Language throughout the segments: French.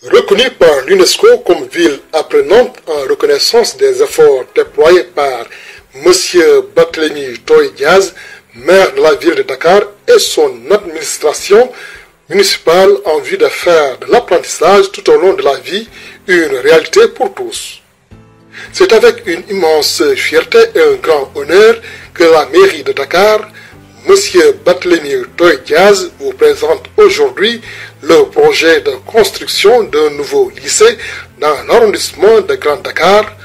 Reconnue par l'UNESCO comme ville apprenante en reconnaissance des efforts déployés par M. Barthélemy Toy maire de la ville de Dakar et son administration municipale en vue de faire de l'apprentissage tout au long de la vie une réalité pour tous. C'est avec une immense fierté et un grand honneur que la mairie de Dakar, M. Barthélemy Toy Diaz, vous présente aujourd'hui le projet de construction d'un nouveau lycée dans l'arrondissement de Grand Dakar,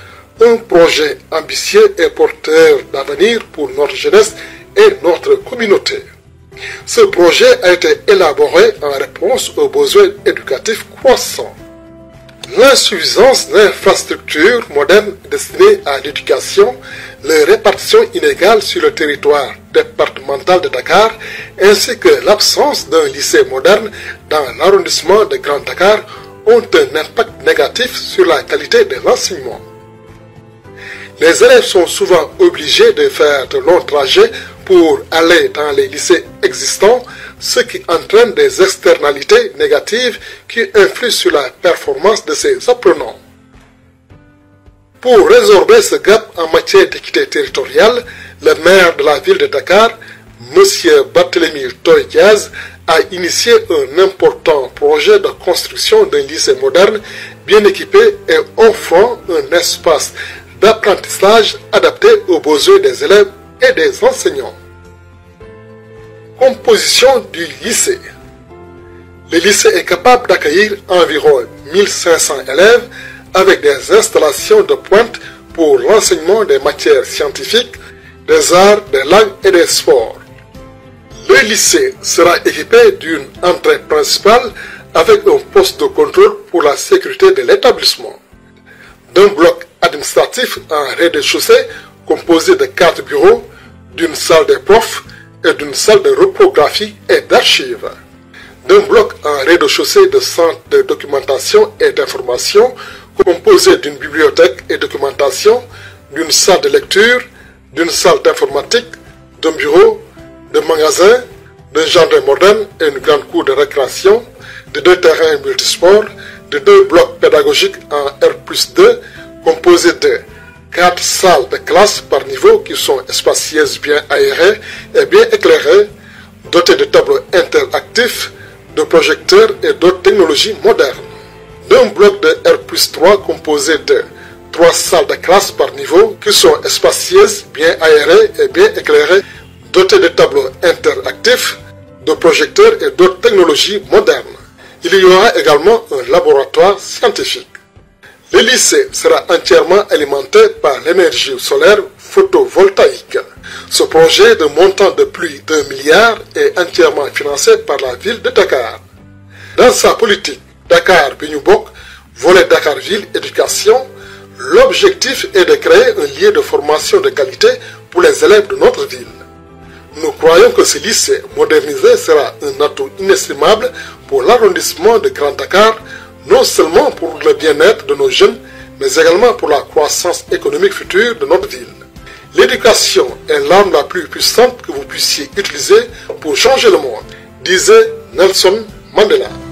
un projet ambitieux et porteur d'avenir pour notre jeunesse et notre communauté. Ce projet a été élaboré en réponse aux besoins éducatifs croissants. L'insuffisance d'infrastructures modernes destinées à l'éducation, les répartitions inégales sur le territoire départemental de Dakar, ainsi que l'absence d'un lycée moderne dans l'arrondissement de Grand Dakar ont un impact négatif sur la qualité de l'enseignement. Les élèves sont souvent obligés de faire de longs trajets pour aller dans les lycées existants, ce qui entraîne des externalités négatives qui influent sur la performance de ces apprenants. Pour résorber ce gap en matière d'équité territoriale, le maire de la ville de Dakar, M. Barthélemy Toy a initié un important projet de construction d'un lycée moderne bien équipé et offrant un espace d'apprentissage adapté aux besoins des élèves et des enseignants. Composition du lycée. Le lycée est capable d'accueillir environ 1500 élèves avec des installations de pointe pour l'enseignement des matières scientifiques, des arts, des langues et des sports. Le lycée sera équipé d'une entrée principale avec un poste de contrôle pour la sécurité de l'établissement, d'un bloc administratif en rez-de-chaussée composé de quatre bureaux, d'une salle des profs et d'une salle de reprographie et d'archives, d'un bloc en rez-de-chaussée de centre de documentation et d'information composé d'une bibliothèque et documentation, d'une salle de lecture, d'une salle d'informatique, d'un bureau, de magasins, d'un jardin moderne et une grande cour de récréation, de deux terrains multisports, de deux blocs pédagogiques en R 2 composés de quatre salles de classe par niveau qui sont spacieuses, bien aérées et bien éclairées, dotées de tableaux interactifs, de projecteurs et d'autres technologies modernes. D'un bloc de R 3 composé de trois salles de classe par niveau qui sont spacieuses, bien aérées et bien éclairées, dotées de tableaux interactifs, de projecteurs et d'autres technologies modernes. Il y aura également un laboratoire scientifique. Le lycée sera entièrement alimenté par l'énergie solaire photovoltaïque. Ce projet de montant de plus d'un milliard est entièrement financé par la ville de Dakar. Dans sa politique Dakar Bignubok, volet Dakar Ville Éducation, l'objectif est de créer un lieu de formation de qualité pour les élèves de notre ville. Nous croyons que ce lycée modernisé sera un atout inestimable pour l'arrondissement de Grand Dakar, non seulement pour le bien-être de nos jeunes, mais également pour la croissance économique future de notre ville. L'éducation est l'arme la plus puissante que vous puissiez utiliser pour changer le monde, disait Nelson Mandela.